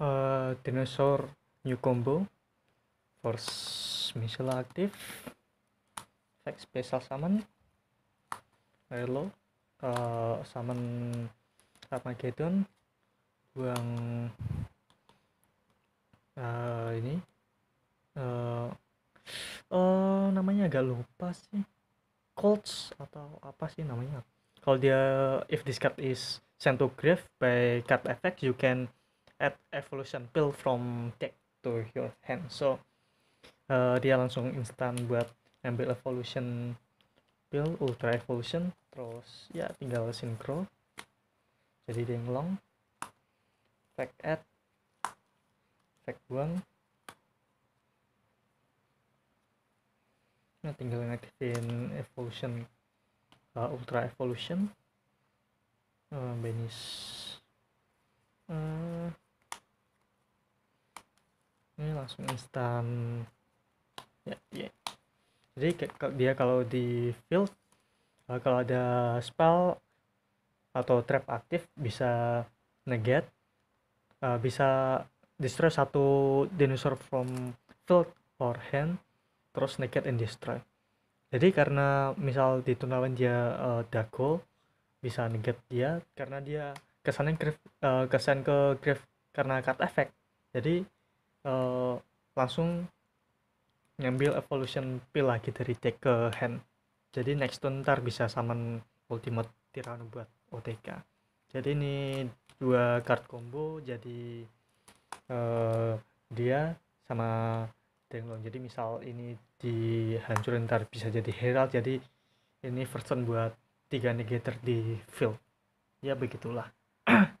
uh, dinosaur new combo force missile aktif effect special summon Hello uh, summon Armageddon buang uh, ini uh, uh, namanya agak lupa sih. Colts atau apa sih namanya? Kalau dia if this card is sent to grave by card effect you can add evolution pill from deck to your hand. So uh, dia langsung instan buat ambil evolution pill ultra evolution terus ya tinggal synchro jadi dia ngelong. Fact add. Fact buang nah tinggal ngaktifin evolution uh, ultra evolution. Uh, banish uh, ini langsung instan. Ya ya. Jadi dia kalau di field uh, kalau ada spell atau trap aktif bisa negate uh, bisa destroy satu dinosaur from field or hand terus naked and destroy. Jadi karena misal di turnamen dia uh, dago bisa negate dia karena dia kesannya uh, kesan ke grave karena card effect. Jadi uh, langsung ngambil evolution pill lagi dari deck ke hand. Jadi next turn ntar bisa summon ultimate tirano buat OTK jadi ini dua card combo jadi uh, dia sama Denglong jadi misal ini dihancurin ntar bisa jadi herald jadi ini version buat tiga negator di field. Ya begitulah